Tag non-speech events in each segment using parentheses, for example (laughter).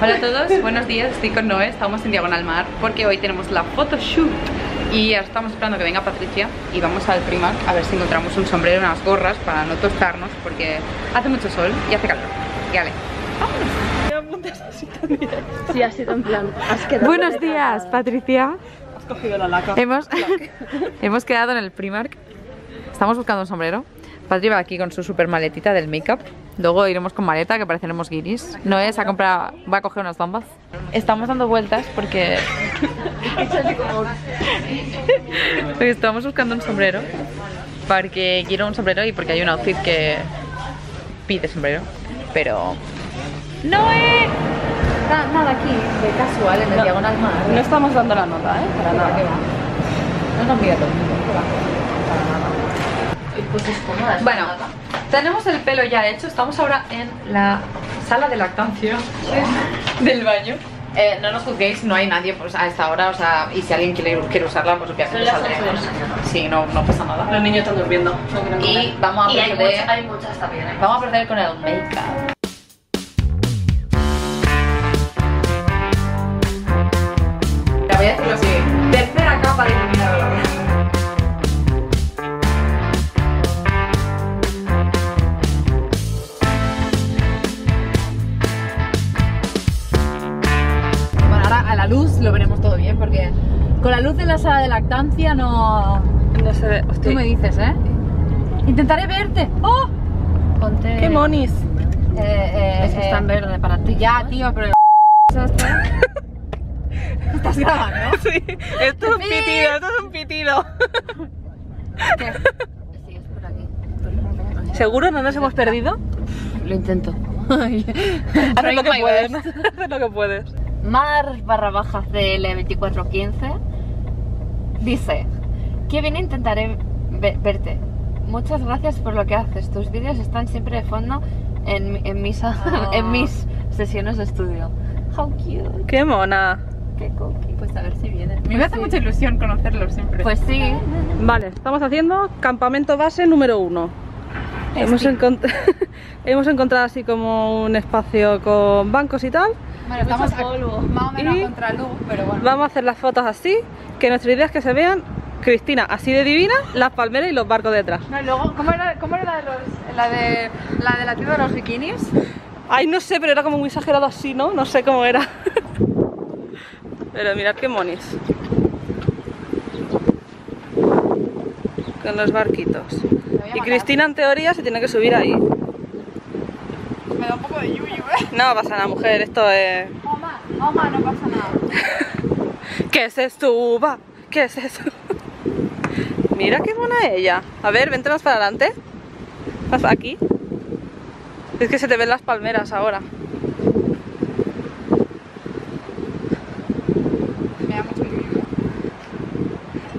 Hola a todos, buenos días, estoy con Noé, estamos en Diagonal Mar porque hoy tenemos la photoshoot y ahora estamos esperando que venga Patricia y vamos al Primark a ver si encontramos un sombrero, unas gorras para no tostarnos porque hace mucho sol y hace calor. Y vale, Sí, así en plan. Buenos días, Patricia. Has cogido la laca. Hemos, (laughs) hemos quedado en el Primark. Estamos buscando un sombrero. Patri va aquí con su super maletita del make-up. Luego iremos con maleta, que pareceremos guiris. No es a comprar, va a coger unas bombas. Estamos dando vueltas porque... (laughs) porque estamos buscando un sombrero. Porque quiero un sombrero y porque hay un outfit que pide sombrero. Pero... ¡No es! Nada aquí, de casual, en el diagonal mar. No estamos dando la nota, ¿eh? Para nada. ¿Qué va? No nos mira todo el mundo. Para nada. Pues es cómoda. Bueno, tenemos el pelo ya hecho. Estamos ahora en la sala de lactancia (laughs) del baño. Eh, no nos juzguéis, no hay nadie pues, a esta hora, o sea, y si alguien quiere, quiere usarla, pues obviamente Son las saldremos. Sí, no, no pasa nada. Los niños están durmiendo. No Y vamos a Y hay, proceder, muchas, hay muchas también, ¿eh? vamos a proceder con el make-up. De la sala de lactancia no... No se ve. Hostia. Tú me dices, ¿eh? Intentaré verte. ¡Oh! Ponte. ¡Qué monis! Eh, eh, Eso eh, está en verde para ti. Ya, tío, pero... (laughs) Estás grabando, ¿no? (laughs) Sí, esto es un pitido, esto es un pitido. ¿Qué? (laughs) Sí, es por aquí. ¿Seguro no nos hemos perdido? Lo intento. Haz lo que puedes. Haz lo que puedes. Mar barra baja CL2415 dice que bien intentaré ve- verte. Muchas gracias por lo que haces. Tus vídeos están siempre de fondo en, mi- en, mis, (laughs) en mis sesiones de estudio. How cute. ¡Qué mona! Qué coqui. Pues a ver si viene. Me hace mucha ilusión conocerlo siempre. Pues sí. Vale, estamos haciendo campamento base número uno. Hemos, Sí. encont- (laughs) hemos encontrado así como un espacio con bancos y tal. Bueno, estamos a- más o menos Y- a contraluz, pero bueno. Vamos a hacer las fotos así, que nuestra idea es que se vean Cristina así de divina, las palmeras y los barcos detrás. No, y luego, ¿cómo era, cómo era la, de los, la, de, la de la tienda de los bikinis? Ay, no sé, pero era como muy exagerado así, ¿no? No sé cómo era. Pero mirad qué monis. Con los barquitos. Y Cristina en teoría se tiene que subir ahí. Me da un poco de yuyu. No pasa nada, mujer, esto es... Oma, Oma, no pasa nada. Que se suba, que se suba. Mira qué buena ella. A ver, vente más para adelante. Más aquí. Es que se te ven las palmeras ahora. Me da mucho yuyu.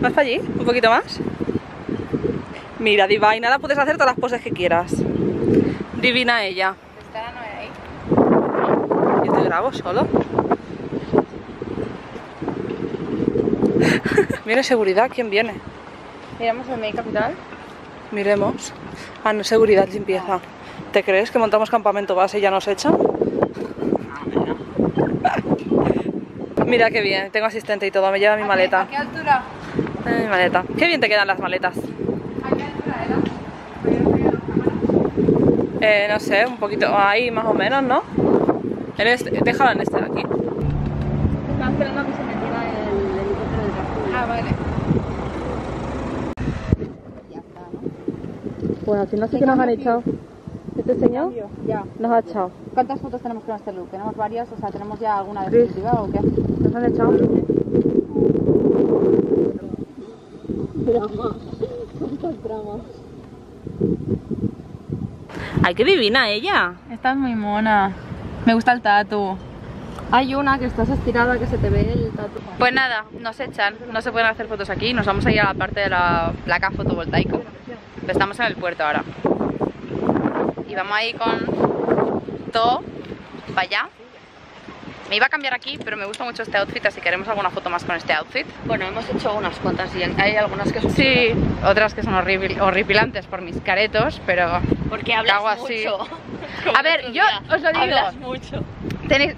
¿Más para allí? ¿Un poquito más? Mira, diva, y nada, puedes hacer todas las poses que quieras. Divina ella. Está no ahí. Yo te grabo solo. (laughs) Mira, seguridad, ¿quién viene? Miramos el make capital. Miremos. Ah, no, seguridad, limpieza. ¿Te crees que montamos campamento base y ya nos echan? (laughs) Mira qué bien, tengo asistente y todo, me lleva mi maleta. ¿A qué altura? Eh, mi maleta. Qué bien te quedan las maletas. ¿A qué altura era? Eh, no sé, un poquito ahí más o menos, ¿no? En este, déjalo en este de aquí. Estaba esperando a que se metiera el helicóptero de. Ah, vale. Ya está, ¿no? Pues aquí no sé qué nos han echado. ¿Qué te enseñó? Ya. Nos ha echado. ¿Cuántas fotos tenemos con este look? ¿Tenemos varias? O sea, ¿tenemos ya alguna definitiva o qué? Nos han echado. Ay, qué divina ella. Estás muy mona. Me gusta el tatu. Hay una que estás estirada que se te ve el tatu. Pues nada, nos echan. No se pueden hacer fotos aquí. Nos vamos a ir a la parte de la placa fotovoltaica. Estamos en el puerto ahora. Y vamos a ir con todo para allá. Me iba a cambiar aquí, pero me gusta mucho este outfit, así que haremos alguna foto más con este outfit. Bueno, hemos hecho unas cuantas y hay algunas que son Sí, otras que son horripilantes por mis caretos, pero Porque hablas Cago así. (laughs) A ver, yo os lo digo. Hablas mucho. tenéis...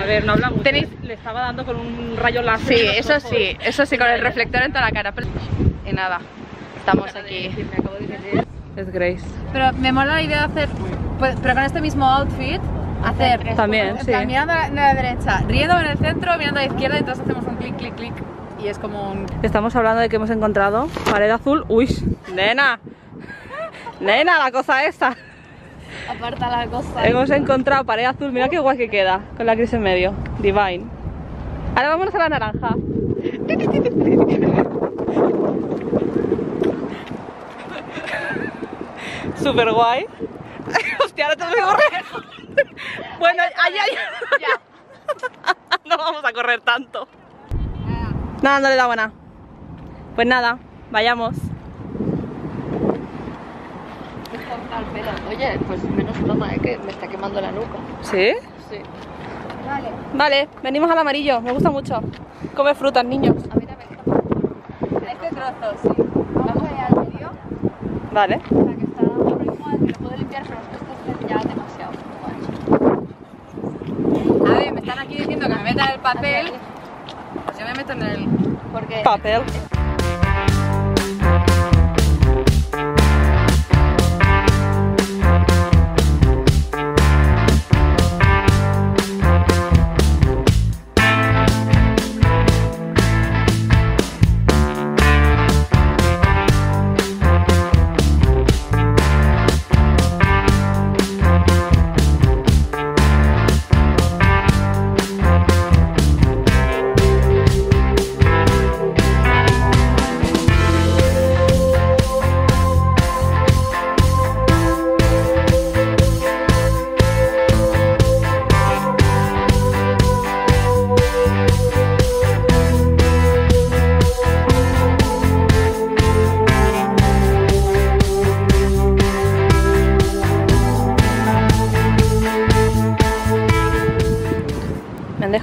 A ver, no habla mucho. Tenéis- Le estaba dando con un rayo láser. Sí, eso ojos. sí, eso sí, con el reflector en toda la cara. pero- Y nada, estamos aquí. Es Grace. Pero me mola la idea de hacer, pues, pero con este mismo outfit, hacer También, sí. mirando a la, a la derecha, riendo en el centro, mirando a la izquierda y entonces hacemos un clic, clic, clic y es como un... Estamos hablando de que hemos encontrado pared azul. Uy, nena. Nena, la cosa esta. Aparta la cosa. Hemos encontrado pared azul. Mira qué guay que queda con la gris en medio. Divine. Ahora vámonos a la naranja. Super guay. (laughs) Hostia, ahora tengo que correr. Bueno, ay, ay. (laughs) No vamos a correr tanto. Nada, no le da buena. Pues nada, vayamos. Oye, pues menos plata, ¿eh? que me está quemando la nuca. ¿Sí? Sí. Vale, Vale, venimos al amarillo. Me gusta mucho. Come frutas, niños. a mí también Este trozo, sí. Vamos allá al medio. Vale. O sea, que está por igual, que lo puedo limpiar, pero esto es ya demasiado. A ver, me están aquí diciendo que me meta en el papel. Pues yo me meto en el... Porque... Papel. Me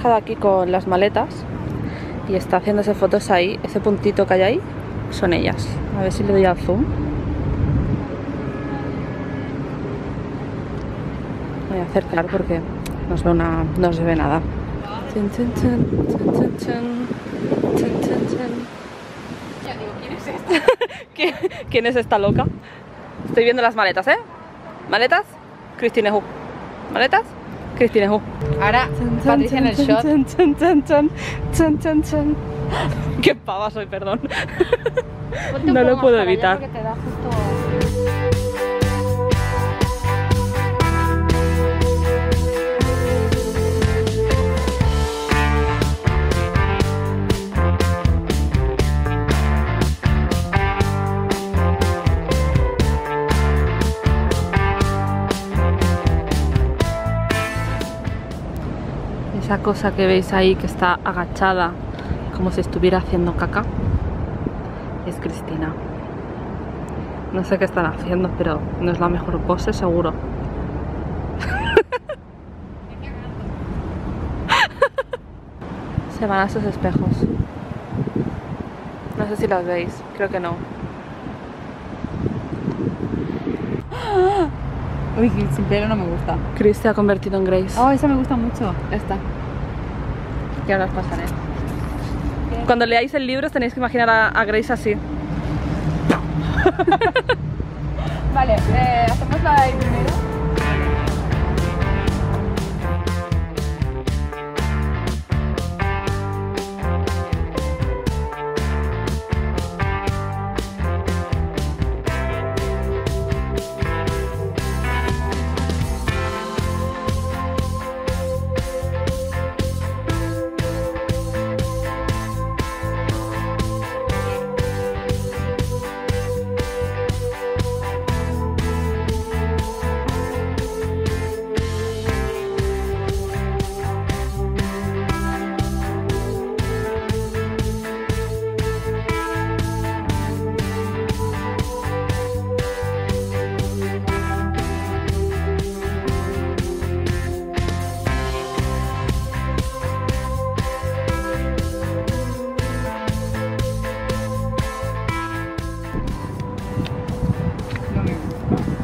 dejado aquí con las maletas y está haciéndose fotos ahí. Ese puntito que hay ahí son ellas. A ver si le doy al zoom. Voy a acercar porque no se ve, una- no se ve nada. Chun, chun, chun, chun, chun, chun. Chun, chun, chun. Ya digo, ¿quién es este? (laughs) ¿Quién, quién es esta loca? Estoy viendo las maletas, ¿eh? ¿Maletas? Christine Hu. ¿Maletas? Christine Hu. Ahora, Patricia en el shot. (laughs) Qué pava soy, perdón. No lo puedo evitar. te da justo... cosa que veis ahí que está agachada como si estuviera haciendo caca es Cristina. No sé qué están haciendo, pero no es la mejor pose, seguro. Se van a esos espejos. No sé si los veis, creo que no. Uy, sin pelo no me gusta. Chris se ha convertido en Grace. Oh, esa me gusta mucho. Esta. ¿Qué ahora os pasaré? Cuando leáis el libro os tenéis que imaginar a, a Grace así. Vale, eh, hacemos la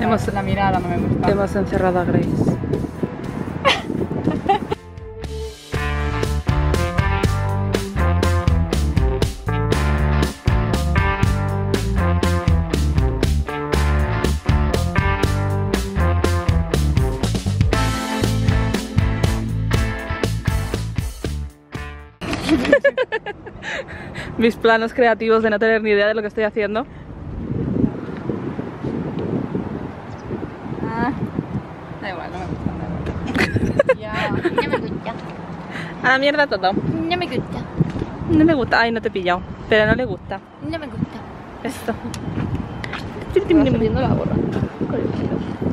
Hemos, la mirada no me gusta. Hemos encerrado a Grace. (laughs) Mis planos creativos de no tener ni idea de lo que estoy haciendo. Da igual, no me gusta. (laughs) ya, no me gusta. A la mierda todo. No me gusta. No me gusta. Ay, no te he pillado. Pero no le gusta. No me gusta. Esto. la gorra.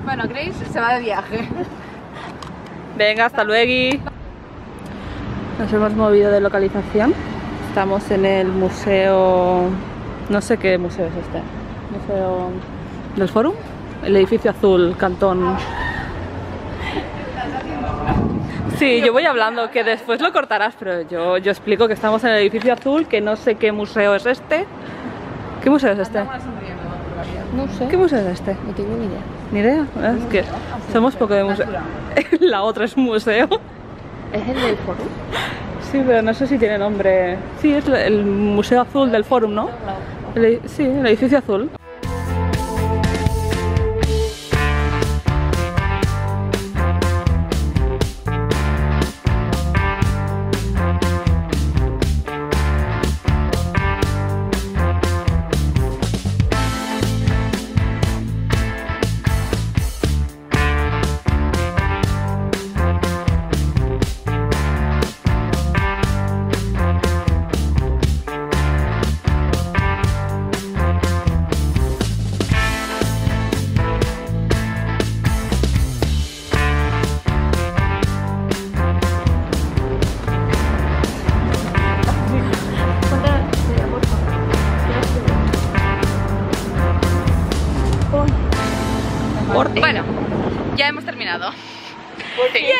Bueno, Grace se va de viaje. Venga, hasta luego. Nos hemos movido de localización. Estamos en el museo... No sé qué museo es este. Museo del Fórum. El edificio azul, Cantón. Sí, yo voy hablando, que después lo cortarás, pero yo, yo explico que estamos en el edificio azul, que no sé qué museo es este. ¿Qué museo es este? No sé. ¿Qué museo es este? No tengo ni idea. Ni idea. Es que somos poco de museo. (laughs) La otra es un museo. ¿Es el del foro? Sí, pero no sé si tiene nombre. Sí, es el Museo Azul del Fórum, ¿no? El- sí, el edificio azul. Terminado. Bien.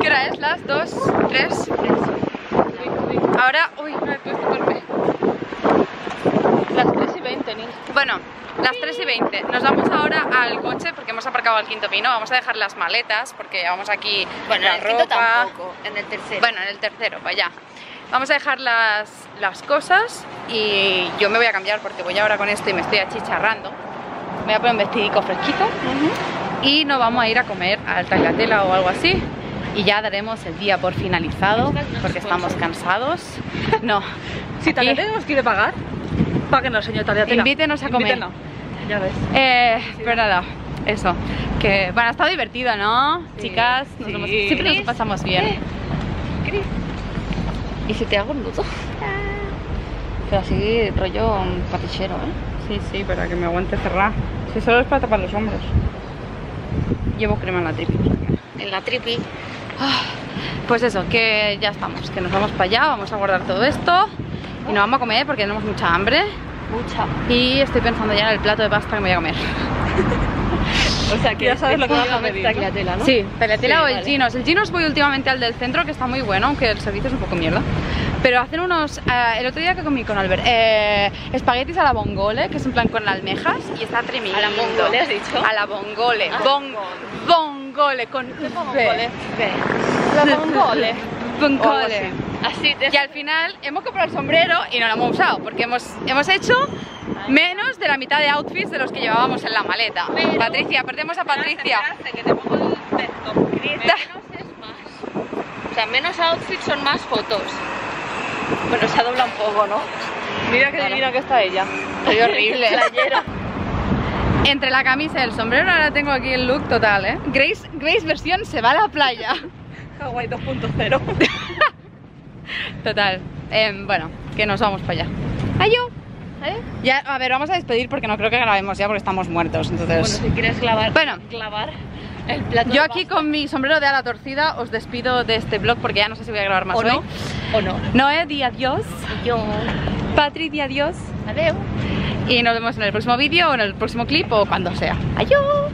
¿Qué hora es? ¿Las 2? ¿3? Ahora... Uy, no he puesto perfecto. Las 3 y 20, Nils. Bueno, las 3 y 20. Nos vamos ahora al coche porque hemos aparcado al quinto pino. Vamos a dejar las maletas porque llevamos aquí Bueno, la en el quinto ropa. tampoco, en el tercero. Bueno, en el tercero, para allá. Vamos a dejar las, las cosas y yo me voy a cambiar porque voy ahora con esto y me estoy achicharrando. Me voy a poner un vestidico fresquito y nos vamos a ir a comer al Tagliatella o algo así. Y ya daremos el día por finalizado porque estamos cansados. No. (laughs) Si también también nos quiere pagar, páguenos, señor Tagliatella. Invítenos a comer. Invítenos. Ya ves. Eh, pero nada, eso. Que bueno, ha estado divertido, ¿no? Sí, Chicas, nos sí. hemos- siempre nos pasamos bien. ¿Y si te hago un nudo? Pero así, rollo un patichero, ¿eh? Sí, sí, para que me aguante cerrar. Si solo es para tapar los hombros. Llevo crema en la que- En la tripi. Pues eso, que ya estamos, que nos vamos para allá, vamos a guardar todo esto y nos vamos a comer porque tenemos mucha hambre Mucha. y estoy pensando ya en el plato de pasta que me voy a comer. (laughs) O sea que Ya sabes lo que vas a pedir, ¿no? Sí, peletela Sí, o el vale. Ginos. El Ginos voy últimamente al del centro, que está muy bueno, aunque el servicio es un poco mierda. Pero hacen unos, eh, el otro día que comí con Albert, eh, espaguetis a la bongole, que es en plan con almejas, y está tremendo. ¿A la bongole has dicho? A la bongole. Ah. Bon- bongole, con Bongole. La bongole. (laughs) Bongole. Así te... Y al final hemos comprado el sombrero y no lo hemos usado, porque hemos, hemos hecho menos de la mitad de outfits de los que llevábamos en la maleta. Pero- Patricia, perdemos a Patricia. que te pongo el texto. (laughs) Menos es más. O sea, menos outfits son más fotos. Bueno, se ha doblado un poco, ¿no? Mira qué divina que está ella. Soy horrible. (laughs) Entre la camisa y el sombrero ahora tengo aquí el look total, ¿eh? Grace, Grace versión se va a la playa. (laughs) Hawaii 2.0. (laughs) Total. Em, bueno, que nos vamos para allá. Adiós. ¿Eh? Ya, a ver, vamos a despedir porque no creo que grabemos ya porque estamos muertos, Bueno, entonces... si quieres clavar, Bueno. clavar el plato Yo aquí con mi sombrero de ala torcida os despido de este vlog porque ya no sé si voy a grabar más ¿O hoy. no? ¿O no? Noé, di adiós. Yo... Patri, di adiós. Adeu. Y nos vemos en el próximo vídeo o en el próximo clip o cuando sea. Adiós.